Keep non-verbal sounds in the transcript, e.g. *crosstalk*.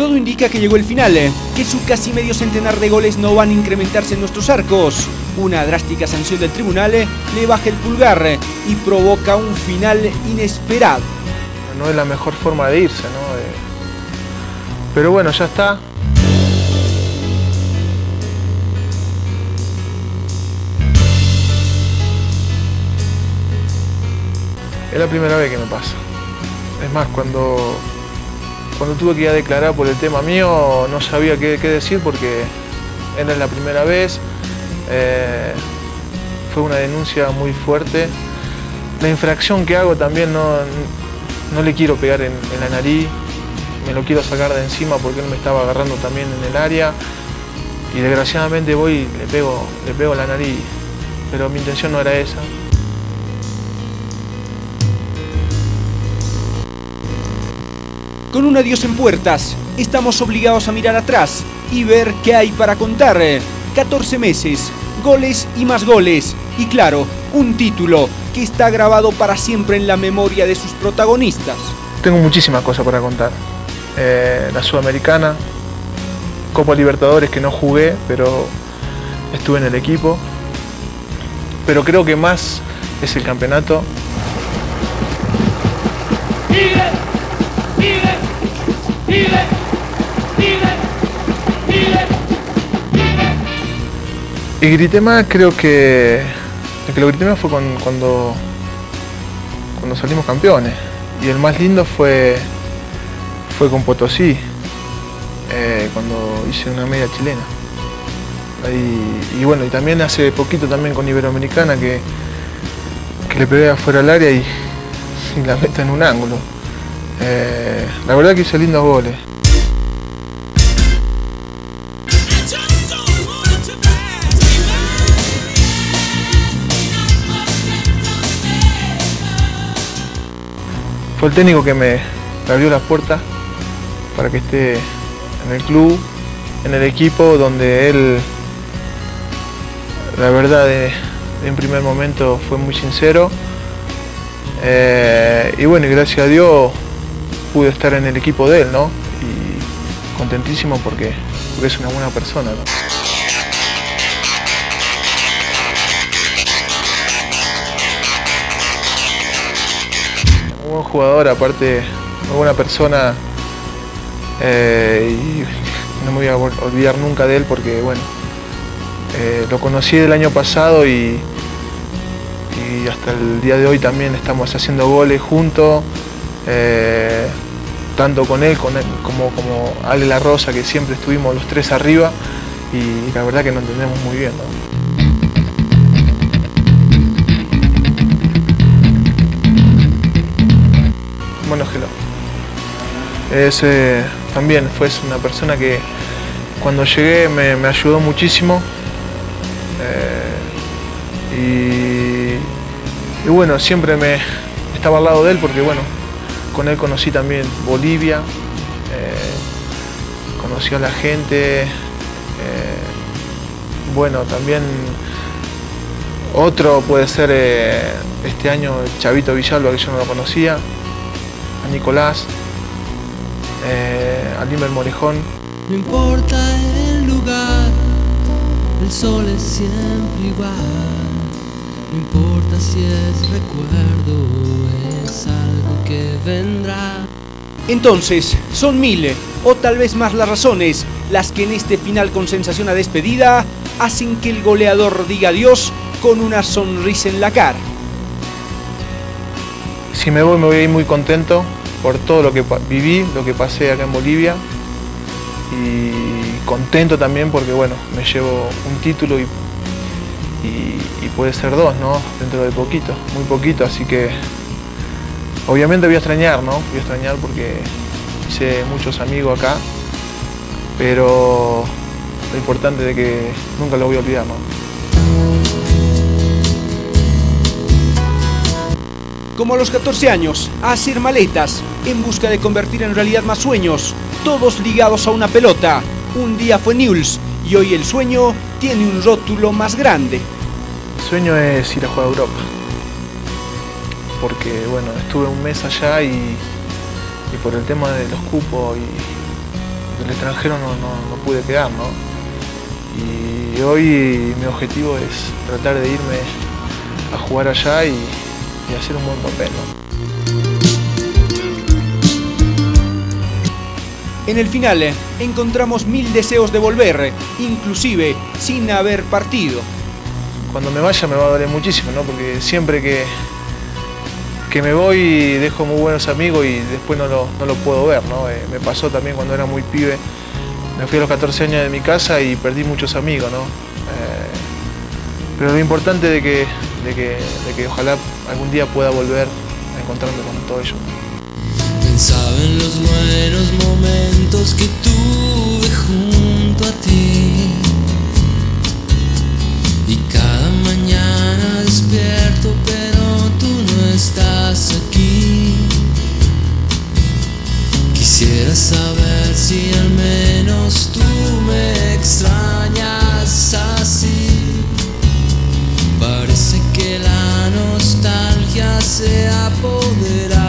Todo indica que llegó el final, eh, que su casi medio centenar de goles no van a incrementarse en nuestros arcos. Una drástica sanción del tribunal eh, le baja el pulgar eh, y provoca un final inesperado. No es la mejor forma de irse, ¿no? Pero bueno, ya está. Es la primera vez que me pasa. Es más, cuando, cuando tuve que ir a declarar por el tema mío, no sabía qué, decir porque era la primera vez. Eh, fue una denuncia muy fuerte. La infracción que hago también no, no le quiero pegar en, la nariz, me lo quiero sacar de encima porque él me estaba agarrando también en el área y desgraciadamente voy y le pego, le pego la nariz, pero mi intención no era esa. Con un adiós en puertas, estamos obligados a mirar atrás y ver qué hay para contar. 14 meses, goles y más goles. Y claro, un título que está grabado para siempre en la memoria de sus protagonistas. Tengo muchísimas cosas para contar. Eh, la Sudamericana, Copa Libertadores que no jugué, pero estuve en el equipo. Pero creo que más es el campeonato. Y grité más, creo que, que lo grité más fue cuando, cuando salimos campeones. Y el más lindo fue, fue con Potosí, eh, cuando hice una media chilena. Y, bueno, y también hace poquito también con Iberoamericana que, que le pegué afuera al área y, *laughs* y la meto en un ángulo. Eh, la verdad que hice lindos goles. Fue el técnico que me abrió las puertas para que esté en el club, en el equipo, donde él, la verdad, en primer momento fue muy sincero. Eh, y bueno, gracias a Dios pude estar en el equipo de él, ¿no? Y contentísimo porque, es una buena persona, ¿no? Un jugador, aparte, una persona eh, y *laughs* no me voy a olvidar nunca de él porque, bueno, eh, lo conocí el año pasado y, y hasta el día de hoy también estamos haciendo goles juntos. Eh, tanto con él, como, como Ale La Rosa, que siempre estuvimos los tres arriba y la verdad que nos entendemos muy bien. Es, también fue una persona que cuando llegué me, ayudó muchísimo. Eh, y, bueno, siempre me estaba al lado de él porque bueno, con él conocí también Bolivia, eh, conocí a la gente, eh, bueno, también otro puede ser este año Chavito Villalba, que yo no lo conocía, a Nicolás, a Limer Morejón. No importa el lugar, el sol es siempre igual, no importa si es recuerdo algo que vendrá. Entonces, son mil o tal vez más las razones las que en este final con sensación a despedida hacen que el goleador diga adiós con una sonrisa en la cara. Si me voy, me voy a ir muy contento por todo lo que viví, lo que pasé acá en Bolivia y contento también porque bueno, me llevo un título y, puede ser dos, ¿no? Dentro de poquito, muy poquito, así que Obviamente voy a extrañar, ¿no? Voy a extrañar porque hice muchos amigos acá, pero lo importante es que nunca lo voy a olvidar, ¿no? Como a los 14 años, a hacer maletas en busca de convertir en realidad más sueños, todos ligados a una pelota. Un día fue Newell's y hoy el sueño tiene un rótulo más grande. El sueño es ir a jugar a Europa porque bueno, estuve un mes allá y, por el tema de los cupos y del extranjero no, no, pude quedar, ¿no? Y hoy mi objetivo es tratar de irme a jugar allá y, hacer un buen papel, En el final encontramos mil deseos de volver, inclusive sin haber partido. Cuando me vaya me va a doler muchísimo, ¿no? Porque siempre que, que me voy dejo muy buenos amigos y después no lo, puedo ver, ¿no? Eh, me pasó también cuando era muy pibe, me fui a los 14 años de mi casa y perdí muchos amigos, ¿no? Eh, pero lo importante de que, de que, de que ojalá algún día pueda volver a encontrarme con todo ello. Pensaba en los buenos momentos que Nostalgia se apodera